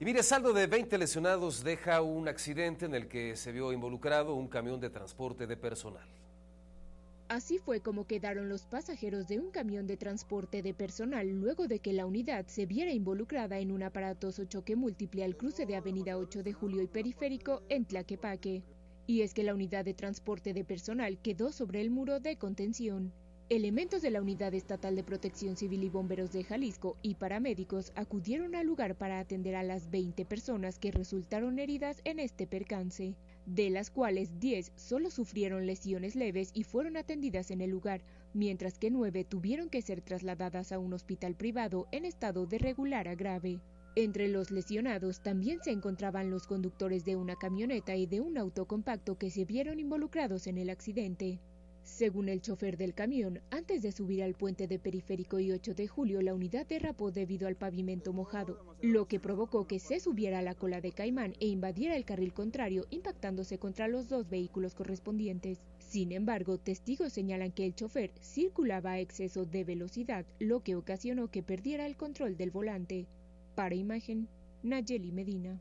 Y mire, saldo de 20 lesionados deja un accidente en el que se vio involucrado un camión de transporte de personal. Así fue como quedaron los pasajeros de un camión de transporte de personal luego de que la unidad se viera involucrada en un aparatoso choque múltiple al cruce de Avenida 8 de Julio y Periférico en Tlaquepaque. Y es que la unidad de transporte de personal quedó sobre el muro de contención. Elementos de la Unidad Estatal de Protección Civil y Bomberos de Jalisco y paramédicos acudieron al lugar para atender a las 20 personas que resultaron heridas en este percance, de las cuales 10 solo sufrieron lesiones leves y fueron atendidas en el lugar, mientras que 9 tuvieron que ser trasladadas a un hospital privado en estado de regular a grave. Entre los lesionados también se encontraban los conductores de una camioneta y de un auto compacto que se vieron involucrados en el accidente. Según el chofer del camión, antes de subir al puente de Periférico y 8 de julio, la unidad derrapó debido al pavimento mojado, lo que provocó que se subiera a la cola de Caimán e invadiera el carril contrario, impactándose contra los dos vehículos correspondientes. Sin embargo, testigos señalan que el chofer circulaba a exceso de velocidad, lo que ocasionó que perdiera el control del volante. Para imagen, Nayeli Medina.